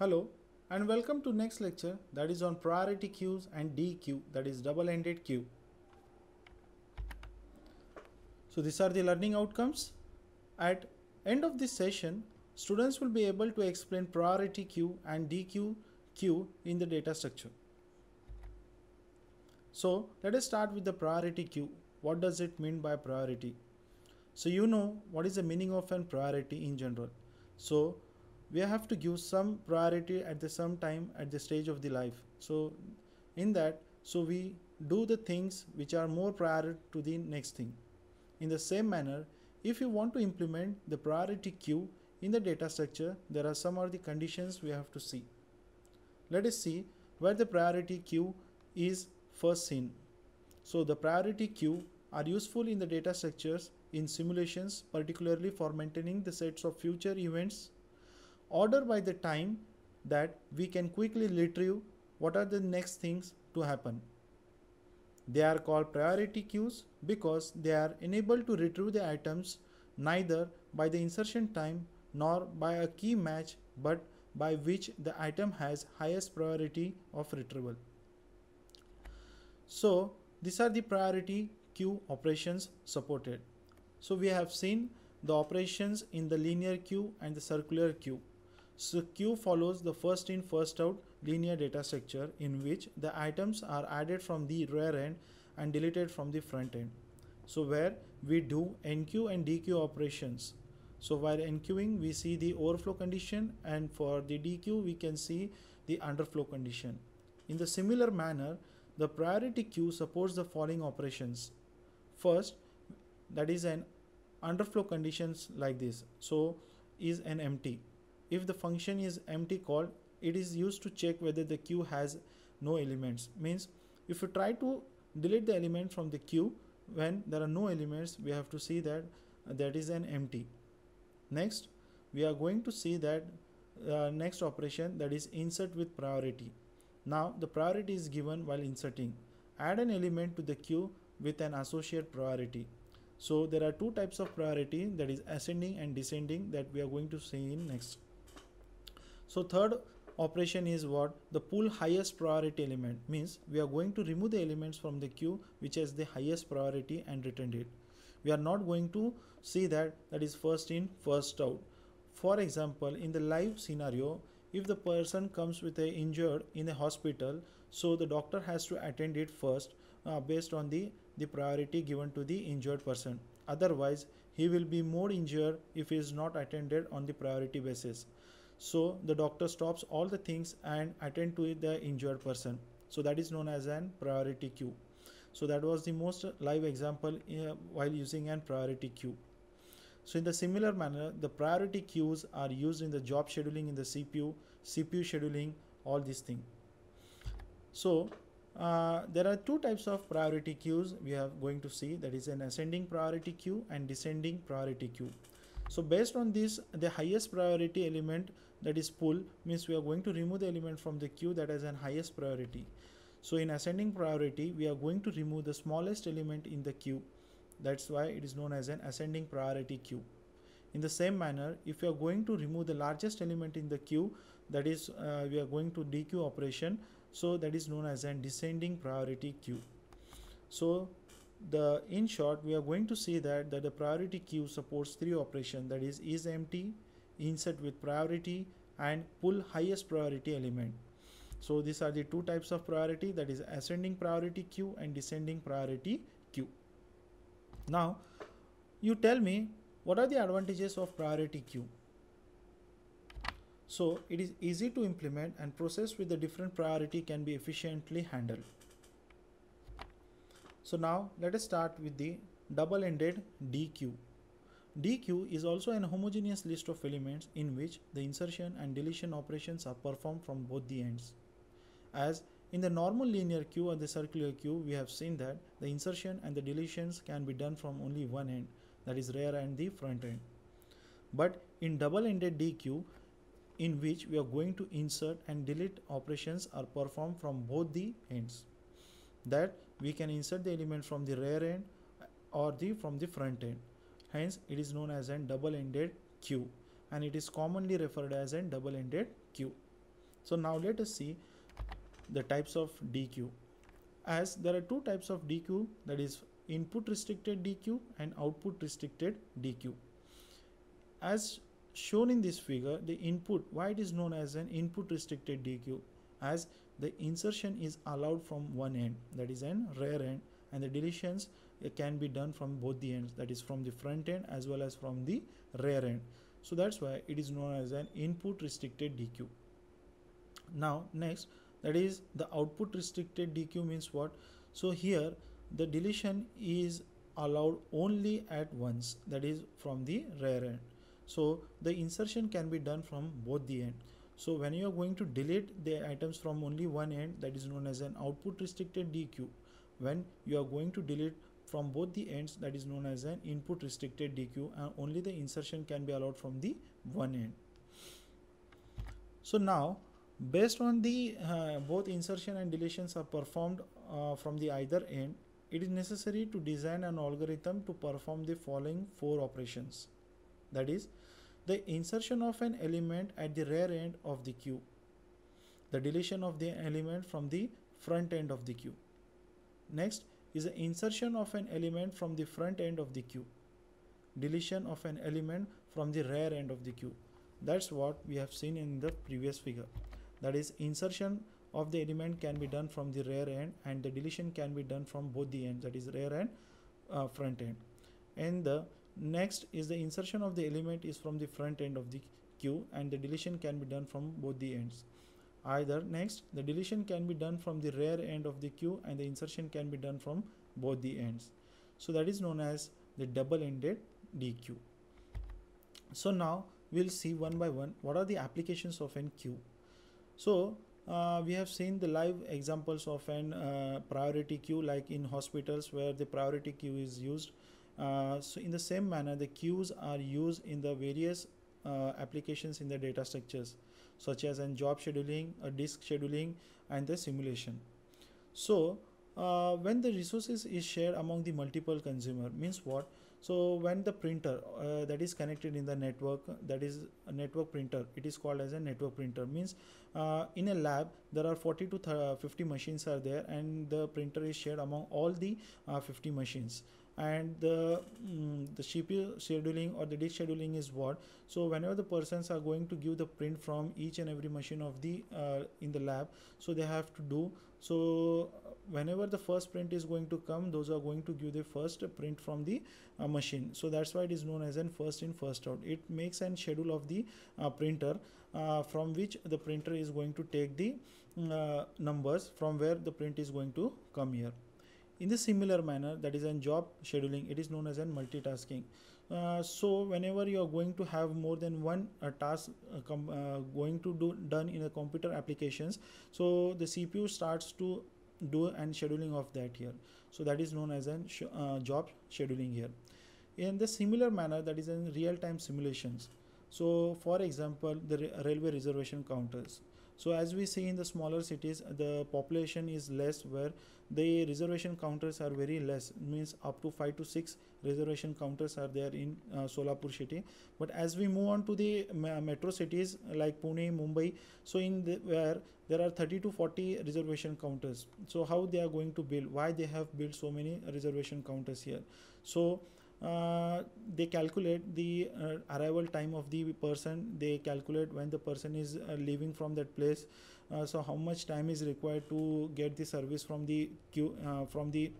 Hello and welcome to next lecture that is on priority queues and DQ that is double-ended queue. So these are the learning outcomes. At end of this session, students will be able to explain priority queue and DQ queue in the data structure. So let us start with the priority queue. What does it mean by priority? So you know what is the meaning of an priority in general. So we have to give some priority at the some time at the stage of the life. So in that, so we do the things which are more prior to the next thing. In the same manner, if you want to implement the priority queue in the data structure, there are some of the conditions we have to see. Let us see where the priority queue is first seen. So the priority queue are useful in the data structures in simulations, particularly for maintaining the sets of future events order by the time that we can quickly retrieve what are the next things to happen. They are called priority queues because they are enabled to retrieve the items neither by the insertion time nor by a key match but by which the item has highest priority of retrieval. So these are the priority queue operations supported. So we have seen the operations in the linear queue and the circular queue. So queue follows the first in first out linear data structure in which the items are added from the rear end and deleted from the front end. So where we do enqueue and dequeue operations. So while enqueuing we see the overflow condition and for the dequeue we can see the underflow condition. In the similar manner the priority queue supports the following operations. First that is an underflow conditions like this. So is an empty if the function is empty call, it is used to check whether the queue has no elements. Means if you try to delete the element from the queue when there are no elements we have to see that uh, that is an empty. Next we are going to see that uh, next operation that is insert with priority. Now the priority is given while inserting. Add an element to the queue with an associate priority. So there are two types of priority that is ascending and descending that we are going to see in next so third operation is what the pull highest priority element means we are going to remove the elements from the queue which has the highest priority and return it. We are not going to see that that is first in first out. For example, in the live scenario, if the person comes with a injured in a hospital, so the doctor has to attend it first uh, based on the the priority given to the injured person. Otherwise, he will be more injured if he is not attended on the priority basis so the doctor stops all the things and attend to the injured person. So that is known as an priority queue. So that was the most live example uh, while using an priority queue. So in the similar manner the priority queues are used in the job scheduling in the cpu cpu scheduling all these things so uh, there are two types of priority queues we are going to see. That is an ascending priority queue and descending priority queue. So based on this the highest priority element that is pull means we are going to remove the element from the queue that has an highest priority. So in ascending priority we are going to remove the smallest element in the queue. That's why it is known as an ascending priority queue. In the same manner if you are going to remove the largest element in the queue that is uh, we are going to dequeue operation so that is known as an descending priority queue. So the in short we are going to see that that the priority queue supports three operations that is is empty insert with priority and pull highest priority element. So these are the two types of priority that is ascending priority queue and descending priority queue now you tell me what are the advantages of priority queue so it is easy to implement and process with the different priority can be efficiently handled. So now let us start with the double-ended DQ DQ is also an homogeneous list of elements in which the insertion and deletion operations are performed from both the ends. As in the normal linear queue and the circular queue, we have seen that the insertion and the deletions can be done from only one end, that is rear and the front end. But in double-ended DQ, in which we are going to insert and delete operations are performed from both the ends. That we can insert the element from the rear end or the from the front end Hence, it is known as a double-ended queue and it is commonly referred as a double-ended queue. so now let us see the types of dequeue as there are two types of dequeue that is input restricted dequeue and output restricted dequeue as shown in this figure the input why it is known as an input restricted dequeue as the insertion is allowed from one end that is an rear end and the deletions can be done from both the ends that is from the front end as well as from the rear end. So that's why it is known as an input restricted dq now next that is the output restricted dq means what? So here the deletion is allowed only at once that is from the rear end. So the insertion can be done from both the end. So when you are going to delete the items from only one end that is known as an output restricted dq when you are going to delete from both the ends that is known as an input restricted dequeue and only the insertion can be allowed from the one end. So now based on the uh, both insertion and deletions are performed uh, from the either end it is necessary to design an algorithm to perform the following four operations. That is the insertion of an element at the rear end of the queue the deletion of the element from the front end of the queue next is the insertion of an element from the front end of the queue deletion of an element from the rear end of the queue. That's what we have seen in the previous figure. That is insertion of the element can be done from the rear end and the deletion can be done from both the ends that is rear and uh, front end. And the next is the insertion of the element is from the front end of the queue and the deletion can be done from both the ends either next the deletion can be done from the rear end of the queue and the insertion can be done from both the ends. So that is known as the double-ended DQ so now we'll see one by one what are the applications of an queue. So uh, we have seen the live examples of an uh, priority queue like in hospitals where the priority queue is used. Uh, so in the same manner the queues are used in the various uh, applications in the data structures such as in job scheduling, a disk scheduling, and the simulation. So uh, when the resources is shared among the multiple consumer means what? So when the printer uh, that is connected in the network that is a network printer it is called as a network printer. Means uh, in a lab there are 40 to 50 machines are there and the printer is shared among all the uh, 50 machines. And the mm, the CPU scheduling or the disk scheduling is what? So whenever the persons are going to give the print from each and every machine of the uh, in the lab so they have to do so whenever the first print is going to come those are going to give the first print from the uh, machine. So that's why it is known as an first in first out. It makes an schedule of the uh, printer uh, from which the printer is going to take the uh, numbers from where the print is going to come here. In the similar manner that is in job scheduling it is known as an multitasking. Uh, so whenever you are going to have more than one uh, task uh, uh going to do done in a computer applications so the cpu starts to do and scheduling of that here so that is known as a sh uh, job scheduling here in the similar manner that is in real-time simulations. So for example the railway reservation counters so as we see in the smaller cities the population is less where the reservation counters are very less. Means up to 5 to 6 reservation counters are there in uh, solapur city. But as we move on to the metro cities like pune mumbai so in the, where there are 30 to 40 reservation counters. So how they are going to build? Why they have built so many reservation counters here? So uh, they calculate the uh, arrival time of the person. They calculate when the person is uh, leaving from that place. Uh, so how much time is required to get the service from the queue uh, from the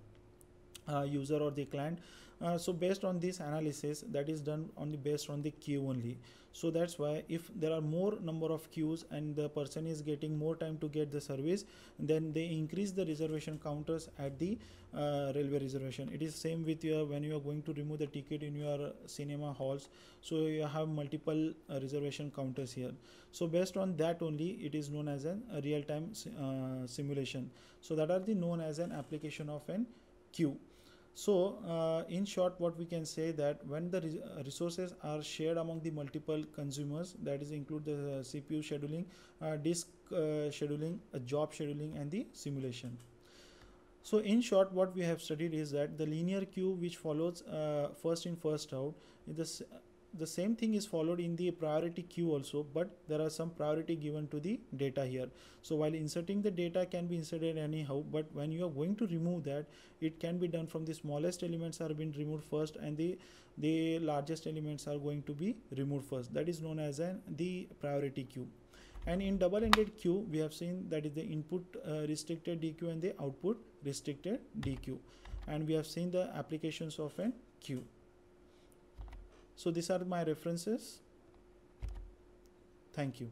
uh, user or the client. Uh, so based on this analysis that is done only based on the queue only. So that's why if there are more number of queues and the person is getting more time to get the service then they increase the reservation counters at the uh, railway reservation. It is same with your when you are going to remove the ticket in your cinema halls. So you have multiple uh, reservation counters here. So based on that only it is known as an, a real-time uh, simulation. So that are the known as an application of an queue so uh, in short what we can say that when the uh, resources are shared among the multiple consumers that is include the uh, cpu scheduling uh, disk uh, scheduling a job scheduling and the simulation. So in short what we have studied is that the linear queue which follows uh, first in first out in this the same thing is followed in the priority queue also but there are some priority given to the data here. So while inserting the data can be inserted anyhow but when you are going to remove that it can be done from the smallest elements are being removed first and the the largest elements are going to be removed first. That is known as an the priority queue. And in double-ended queue we have seen that is the input uh, restricted dequeue and the output restricted dequeue and we have seen the applications of an queue so these are my references. Thank you